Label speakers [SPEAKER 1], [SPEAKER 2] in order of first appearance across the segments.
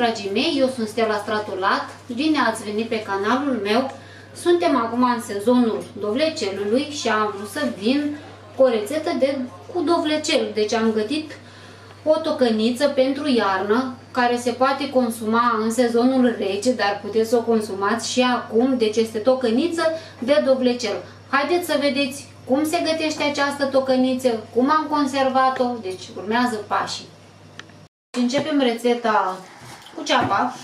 [SPEAKER 1] dragii mei, eu sunt Stella Stratulat, bine ați venit pe canalul meu. Suntem acum în sezonul dovlecelului și am vrut să vin cu o rețetă de, cu dovlecel. Deci am gătit o tocăniță pentru iarnă, care se poate consuma în sezonul rece, dar puteți să o consumați și acum, deci este tocăniță de dovlecel. Haideți să vedeți cum se gătește această tocăniță, cum am conservat-o, deci urmează pașii. Începem rețeta cu ceapa,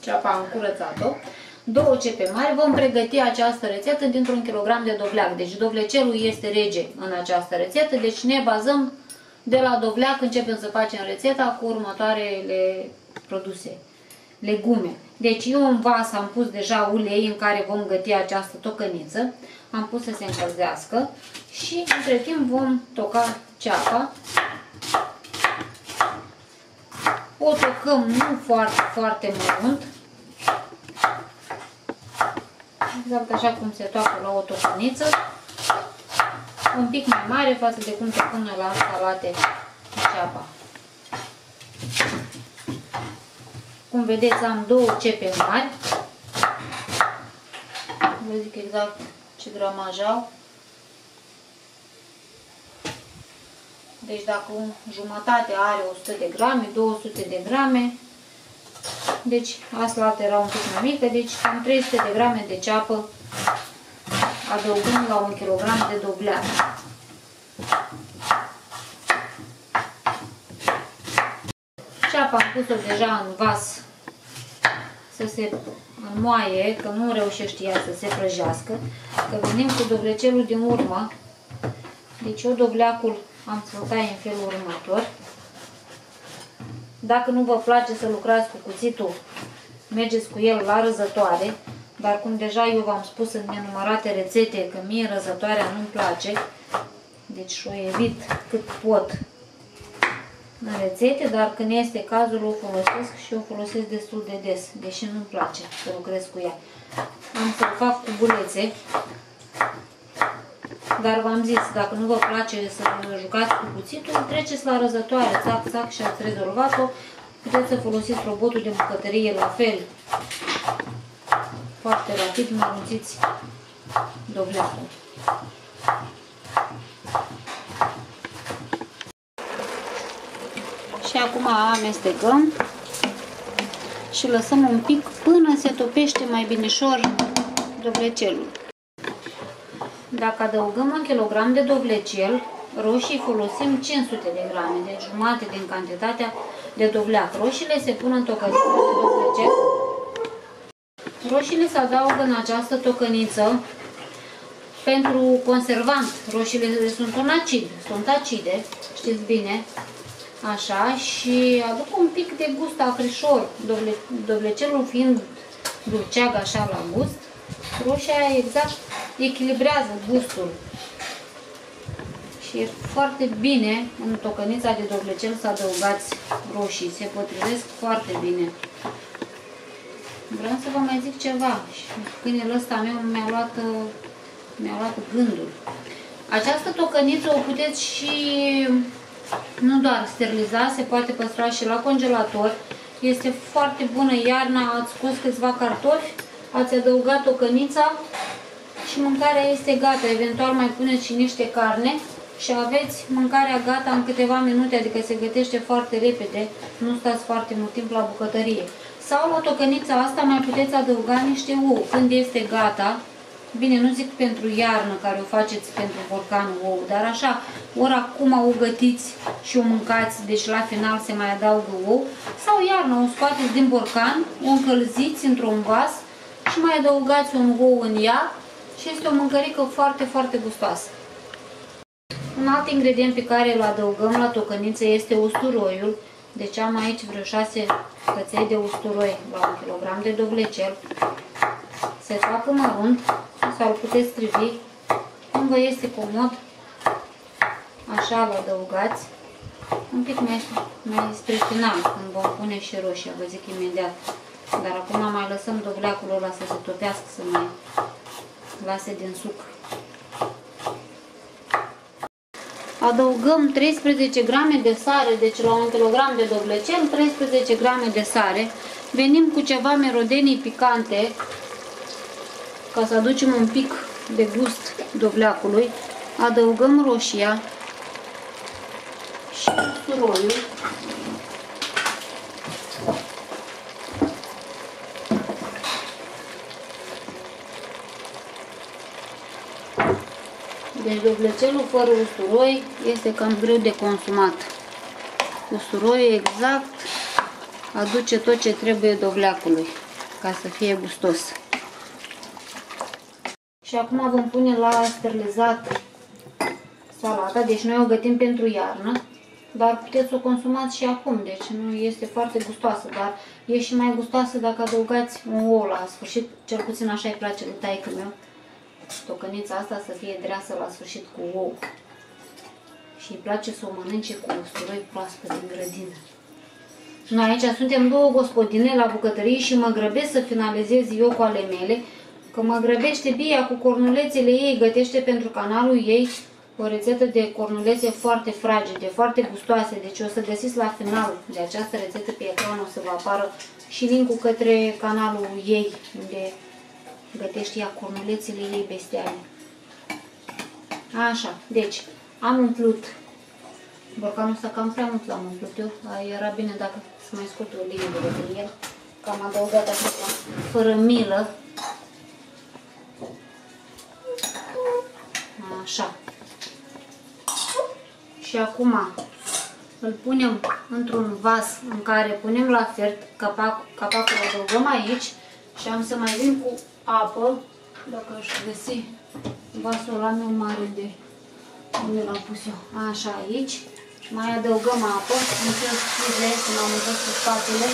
[SPEAKER 1] ceapa am curățat-o, două cepe mari, vom pregăti această rețetă dintr-un kilogram de dovleac, deci dovlecelul este rege în această rețetă, deci ne bazăm de la dovleac, începem să facem rețeta cu următoarele produse, legume. Deci eu în vas am pus deja ulei în care vom găti această tocăniță, am pus să se încălzească. Și între timp vom toca ceapa o tocăm nu foarte, foarte mărunt. Exact așa cum se toacă la o tocăniță. Un pic mai mare față de cum tocăm la salate cu ceapa. Cum vedeți am două cepe mari. Vă zic exact ce gramaj au. Deci dacă jumătate are 100 de grame, 200 de grame, deci asta era un pic mai mică, deci cam 300 de grame de ceapă adăugând la un kilogram de doblean. Ceapa am pus-o deja în vas să se înmoaie, că nu reușește ea să se prăjească, că venim cu doblecelul din urmă. Deci eu dobleacul am să tai în felul următor. Dacă nu vă place să lucrați cu cuțitul, mergeți cu el la răzătoare, dar cum deja eu v-am spus în nenumărate rețete că mie răzătoarea nu-mi place, deci o evit cât pot în rețete, dar când este cazul o folosesc și o folosesc destul de des, deși nu-mi place să lucrez cu ea. Am să fac cu bulețe, dar v-am zis, dacă nu vă place să jucați cu cuțitul, treceți la răzătoare, țac, țac și ați rezolvat-o. Puteți să folosiți robotul de bucătărie la fel. Foarte rapid mărunțiți dovleacul. Și acum amestecăm și lăsăm un pic până se topește mai binișor dovlecelul. Dacă adăugăm un kilogram de dovlecel, roșii folosim 500 de grame, deci jumate din cantitatea de dovleac. Roșiile se pun în tocăniță de dovlecel. Roșiile se adaugă în această tocăniță pentru conservant. Roșiile sunt un acid, sunt acide, știți bine, așa, și aduc un pic de gust acrișor, Dovle, dovlecelul fiind dulceag așa la gust. Roșia exact echilibrează gustul. Și e foarte bine în tocănița de dovlecel să adăugați roșii. Se potrivesc foarte bine. Vreau să vă mai zic ceva. Și câinele ăsta meu mi-a luat, mi luat gândul. Această tocăniță o puteți și nu doar steriliza, se poate păstra și la congelator. Este foarte bună iarna, ați scos câțiva cartofi, ați adăugat tocănița și mâncarea este gata. Eventual mai puneți și niște carne și aveți mâncarea gata în câteva minute, adică se gătește foarte repede, nu stați foarte mult timp la bucătărie. Sau la tocănița asta mai puteți adăuga niște ou. Când este gata, bine, nu zic pentru iarnă care o faceți pentru borcanul ou, dar așa, ori acum o gătiți și o mâncați, deci la final se mai adaugă ou, sau iarnă o scoateți din borcan, o încălziți într-un vas și mai adăugați un ou în ea și este o mâncărică foarte, foarte gustoasă. Un alt ingredient pe care îl adăugăm la tocăniță este usturoiul. Deci am aici vreo 6 căței de usturoi la 1 kg de dovlecel. Se facă mărunt sau îl puteți strivi cum vă este comod. Așa îl adăugați. Un pic mai, mai spre final, când vom pune și roșia, vă zic imediat. Dar acum mai lăsăm dovleacul ăla să se topească, să mai lase din suc. adăugăm 13 grame de sare, deci la un kilogram de dovlecel, 13 grame de sare. Venim cu ceva merodenii picante, ca să aducem un pic de gust dovleacului. Adăugăm roșia și usturoiul. Deci dovlecelul fără usturoi este cam greu de consumat. Usturoiul exact aduce tot ce trebuie dovleacului ca să fie gustos. Și acum vom pune la sterilizat salata, deci noi o gătim pentru iarnă, dar puteți să o consumați și acum, deci nu este foarte gustoasă, dar e și mai gustoasă dacă adăugați un ou la sfârșit, cel puțin așa îi place lui taică meu tocănița asta să fie dreasă la sfârșit cu ou. Și îi place să o mănânce cu usturoi proaspăt din grădină. Noi aici suntem două gospodine la bucătărie și mă grăbesc să finalizez eu cu ale mele, că mă grăbește Bia cu cornulețele ei, gătește pentru canalul ei o rețetă de cornulețe foarte fragede, foarte gustoase, deci o să găsiți la final de această rețetă pe ecran, o să vă apară și linkul către canalul ei, unde gătește ea cornulețele ei bestiale. Așa, deci am umplut borcanul ăsta cam prea mult l-am umplut eu, era bine dacă să mai scot o linie de el, că am adăugat așa fără milă. Așa. Și acum îl punem într-un vas în care punem la fert, capac, capacul îl adăugăm aici și am să mai vin cu apă, dacă aș găsi vasul ăla meu mare de unde l-am pus eu. Așa, aici. Mai adăugăm apă, încerc scuze când am uitat cu spatele.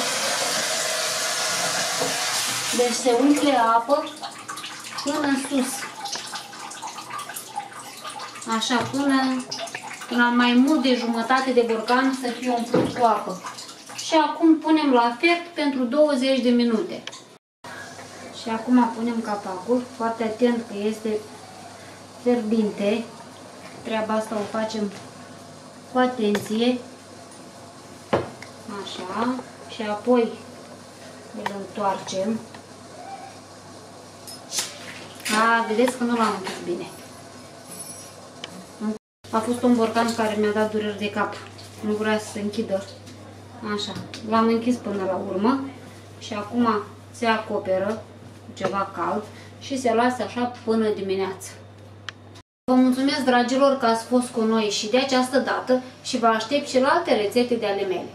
[SPEAKER 1] Deci se umple apă până în sus. Așa, până, până mai mult de jumătate de borcan să fie umplut cu apă. Și acum punem la fert pentru 20 de minute. Și acum punem capacul, foarte atent că este fierbinte. Treaba asta o facem cu atenție. Așa. Și apoi îl întoarcem. A, vedeți că nu l-am închis bine. A fost un borcan care mi-a dat dureri de cap. Nu vrea să se închidă. Așa. L-am închis până la urmă. Și acum se acoperă ceva cald și se lasă așa până dimineață. Vă mulțumesc, dragilor, că ați fost cu noi și de această dată și vă aștept și la alte rețete de ale mele.